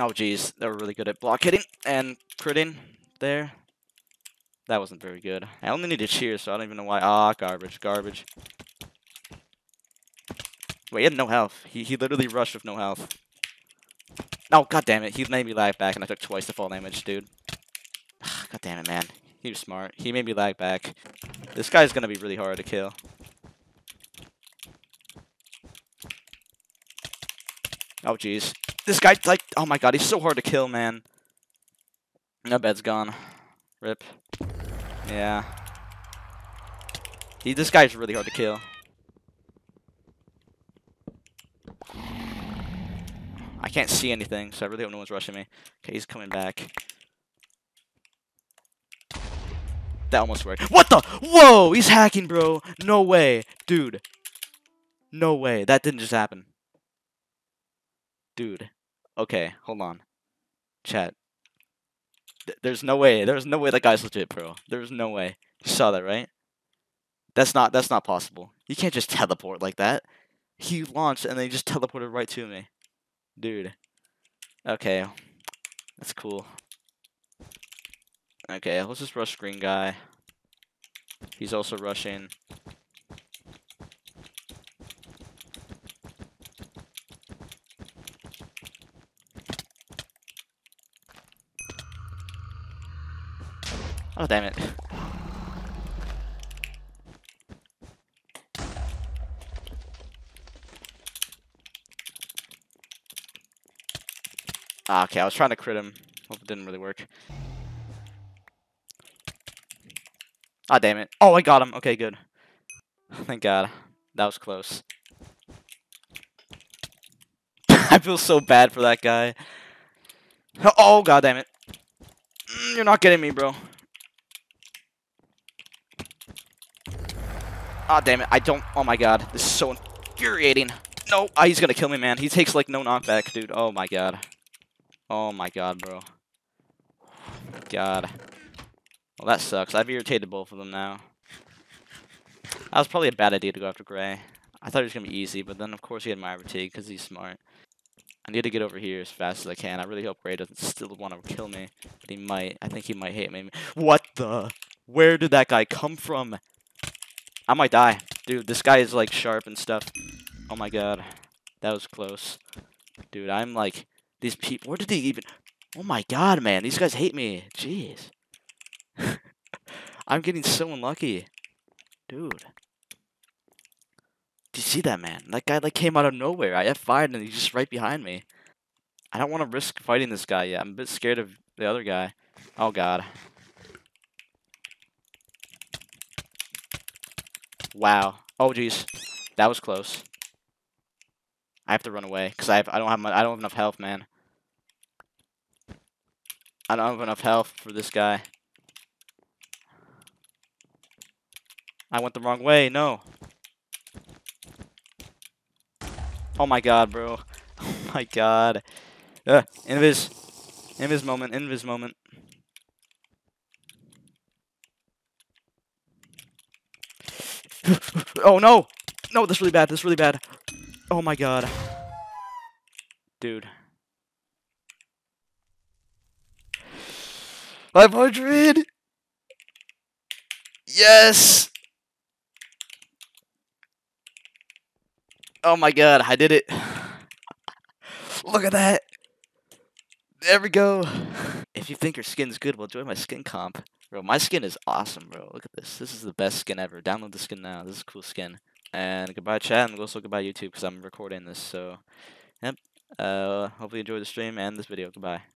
Oh, geez, They were really good at block hitting and critting there. That wasn't very good. I only need a cheer, so I don't even know why. Ah, garbage, garbage. Wait, he had no health. He, he literally rushed with no health. Oh, god damn it. He made me lag back, and I took twice the fall damage, dude. god damn it, man. He was smart. He made me lag back. This guy's gonna be really hard to kill. Oh, jeez. This guy, like, oh my god, he's so hard to kill, man. No bed's gone. Rip. Yeah. He, this guy's really hard to kill. I can't see anything, so I really hope no one's rushing me. Okay, he's coming back. That almost worked. What the? Whoa! He's hacking, bro. No way. Dude. No way. That didn't just happen. Dude. Okay, hold on. Chat. Th there's no way. There's no way that guy's legit, bro. There's no way. You saw that, right? That's not that's not possible. You can't just teleport like that. He launched and then he just teleported right to me. Dude. Okay. That's cool. Okay, let's just rush green guy. He's also rushing. Oh, damn it. Ah, okay, I was trying to crit him. Hope it didn't really work. Ah, damn it. Oh, I got him. Okay, good. Thank God. That was close. I feel so bad for that guy. Oh, god damn it. Mm, you're not getting me, bro. Ah, damn it. I don't... Oh, my God. This is so infuriating. No. Ah, he's gonna kill me, man. He takes, like, no knockback, dude. Oh, my God. Oh, my God, bro. God. Well, that sucks. I've irritated both of them now. That was probably a bad idea to go after Gray. I thought it was going to be easy, but then, of course, he had my fatigue because he's smart. I need to get over here as fast as I can. I really hope Gray doesn't still want to kill me, but he might. I think he might hate me. What the? Where did that guy come from? I might die. Dude, this guy is, like, sharp and stuff. Oh, my God. That was close. Dude, I'm, like, these people... Where did they even... Oh, my God, man. These guys hate me. Jeez. I'm getting so unlucky. Dude. Do you see that, man? That guy, like, came out of nowhere. I F5'd and he's just right behind me. I don't want to risk fighting this guy yet. I'm a bit scared of the other guy. Oh, God. Wow. Oh, jeez. That was close. I have to run away because I have I don't have my I don't have enough health, man. I don't have enough health for this guy. I went the wrong way. No. Oh my god, bro. Oh my god. Uh, invis. Invis moment. Invis moment. Oh no! No, this is really bad. This is really bad. Oh my god. Dude. 500! Yes! Oh my god, I did it. Look at that. There we go. If you think your skin's good, well, join my skin comp. Bro, my skin is awesome, bro. Look at this. This is the best skin ever. Download the skin now. This is a cool skin. And goodbye, chat, and also goodbye, YouTube, because I'm recording this. So, yep. Uh, hopefully you enjoyed the stream and this video. Goodbye.